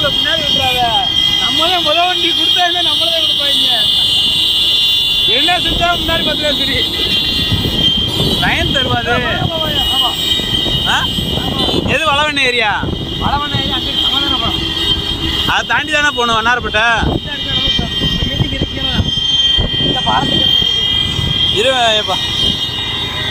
பைக்கில் பின்னாடி விட்டுறாத. நம்மளே முதல் வண்டி கொடுத்தாங்க நம்மளே கொடுப்பாங்க? என்ன செஞ்சா முன்னாடி பார்த்துல சரி. பயன் தருவாது. எது வளவண்ண ஏரியா? வளவண்ண ஏரியா அதை தாண்டி தானே போகணும். வண்ணாரப்பட்ட இரு ஏப்பா.